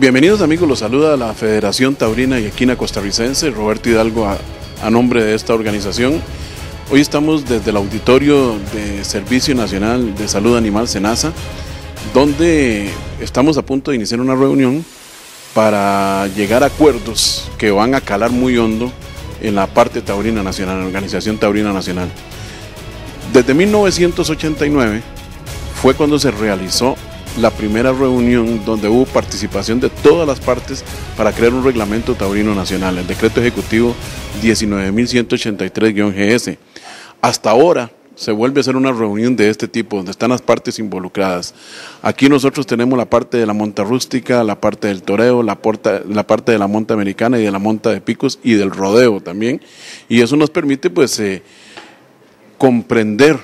Bienvenidos amigos, los saluda la Federación Taurina y Equina Costarricense, Roberto Hidalgo a, nombre de esta organización. Hoy estamos desde el auditorio de Servicio Nacional de Salud Animal SENASA, donde estamos a punto de iniciar una reunión para llegar a acuerdos que van a calar muy hondo en la parte taurina nacional, en la Organización Taurina Nacional. Desde 1989 fue cuando se realizó la primera reunión donde hubo participación de todas las partes para crear un reglamento taurino nacional, el decreto ejecutivo 19.183-GS. Hasta ahora se vuelve a hacer una reunión de este tipo, donde están las partes involucradas. Aquí nosotros tenemos la parte de la monta rústica, la parte del toreo, la, la parte de la monta americana y de la monta de picos y del rodeo también. Y eso nos permite pues eh, comprender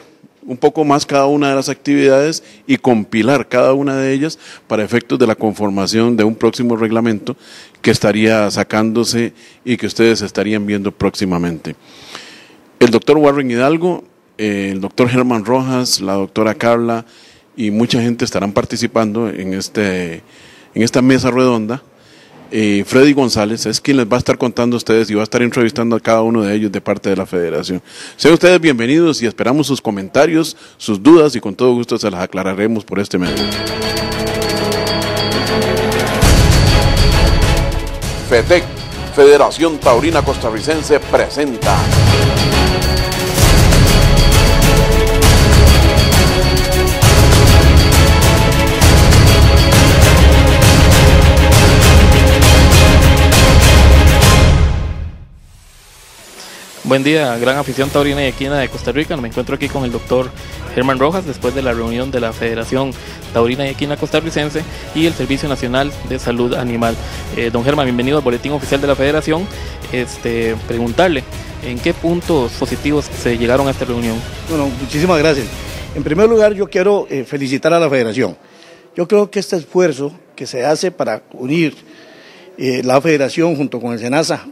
un poco más cada una de las actividades y compilar cada una de ellas para efectos de la conformación de un próximo reglamento que estaría sacándose y que ustedes estarían viendo próximamente. El doctor Warren Hidalgo, eh, el doctor Germán Rojas, la doctora Carla y mucha gente estarán participando en, este, en esta mesa redonda Freddy González es quien les va a estar contando a ustedes y va a estar entrevistando a cada uno de ellos de parte de la federación. Sean ustedes bienvenidos y esperamos sus comentarios, sus dudas y con todo gusto se las aclararemos por este medio. FETEC, Federación Taurina Costarricense, presenta. Buen día, gran afición taurina y equina de Costa Rica. Me encuentro aquí con el doctor Germán Rojas después de la reunión de la Federación Taurina y Equina Costarricense y el Servicio Nacional de Salud Animal. Eh, don Germán, bienvenido al boletín oficial de la Federación. Este, preguntarle, ¿en qué puntos positivos se llegaron a esta reunión? Bueno, muchísimas gracias. En primer lugar, yo quiero eh, felicitar a la Federación. Yo creo que este esfuerzo que se hace para unir eh, la Federación junto con el SENASA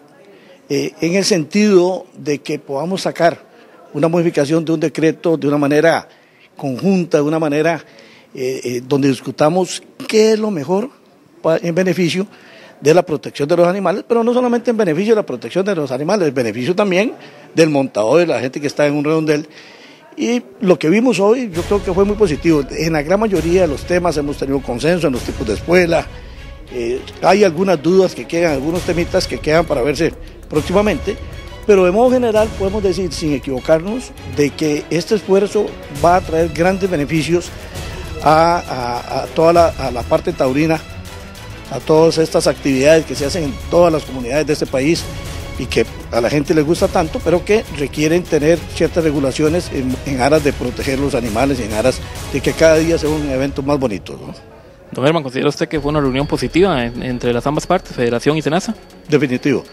eh, en el sentido de que podamos sacar una modificación de un decreto de una manera conjunta, de una manera eh, eh, donde discutamos qué es lo mejor en beneficio de la protección de los animales, pero no solamente en beneficio de la protección de los animales, en beneficio también del montador, de la gente que está en un redondel. Y lo que vimos hoy yo creo que fue muy positivo. En la gran mayoría de los temas hemos tenido consenso en los tipos de escuela. Hay algunas dudas que quedan, algunos temitas que quedan para verse próximamente, pero de modo general podemos decir, sin equivocarnos, de que este esfuerzo va a traer grandes beneficios a, toda la, parte taurina, a todas estas actividades que se hacen en todas las comunidades de este país y que a la gente les gusta tanto, pero que requieren tener ciertas regulaciones en, aras de proteger los animales y en aras de que cada día sea un evento más bonito. Don Herman, ¿considera usted que fue una reunión positiva entre las ambas partes, Federación y Senasa? Definitivo.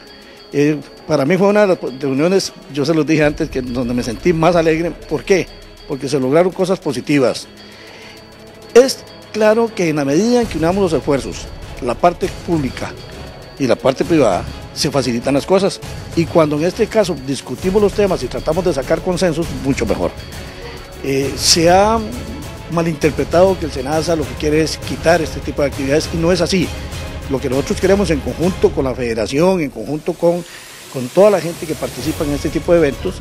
Eh, para mí fue una de las reuniones, yo se los dije antes, que donde me sentí más alegre. ¿Por qué? Porque se lograron cosas positivas. Es claro que en la medida en que unamos los esfuerzos, la parte pública y la parte privada, se facilitan las cosas. Y cuando en este caso discutimos los temas y tratamos de sacar consensos, mucho mejor. Eh, se ha malinterpretado que el SENASA lo que quiere es quitar este tipo de actividades y no es así. Lo que nosotros queremos en conjunto con la federación, en conjunto con, con toda la gente que participa en este tipo de eventos,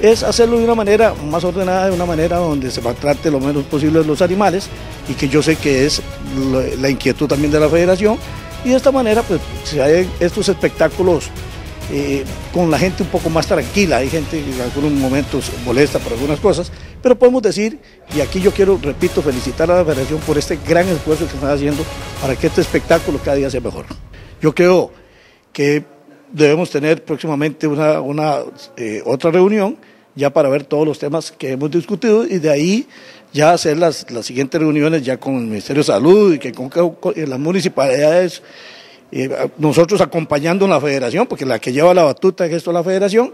es hacerlo de una manera más ordenada, de una manera donde se trate lo menos posible los animales y que yo sé que es la inquietud también de la federación y de esta manera pues se hay estos espectáculos eh, con la gente un poco más tranquila. Hay gente que en algunos momentos molesta por algunas cosas, pero podemos decir, y aquí yo quiero, repito, felicitar a la federación por este gran esfuerzo que están haciendo para que este espectáculo cada día sea mejor. Yo creo que debemos tener próximamente una, eh, otra reunión ya para ver todos los temas que hemos discutido y de ahí ya hacer las, siguientes reuniones ya con el Ministerio de Salud y que con las municipalidades nosotros acompañando a la federación, porque la que lleva la batuta es esto la federación,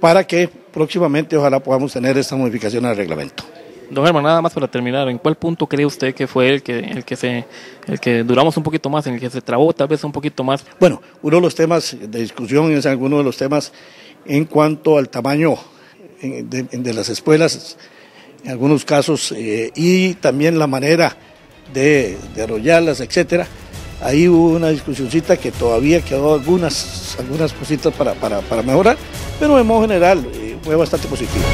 para que próximamente ojalá podamos tener esta modificación al reglamento. Don Germán, nada más para terminar, ¿en cuál punto cree usted que fue el que, el que se, el que duramos un poquito más, en el que se trabó tal vez un poquito más? Bueno, uno de los temas de discusión es alguno de los temas en cuanto al tamaño de, las escuelas, en algunos casos, eh, y también la manera de, de arrollarlas, etcétera Ahí hubo una discusioncita que todavía quedó algunas, algunas cositas para, para, para mejorar, pero de modo general eh, fue bastante positivo.